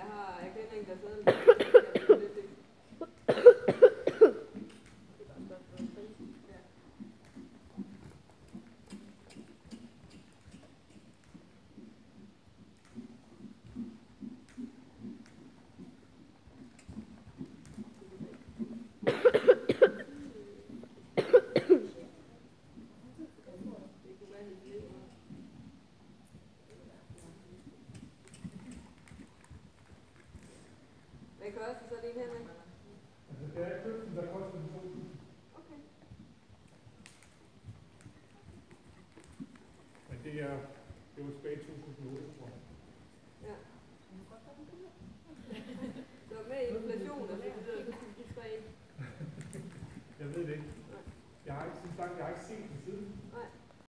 jeg, har, jeg kender en, der har fået Hvad koster så det her? Altså, det er køkken, der koster 2.000. Okay. Men det er, det var tilbage i 2008, tror jeg. Ja. Så med inflation og så videre, så skulle de tre. Jeg ved det ikke. Jeg har ikke, som sagt, jeg har ikke set den siden.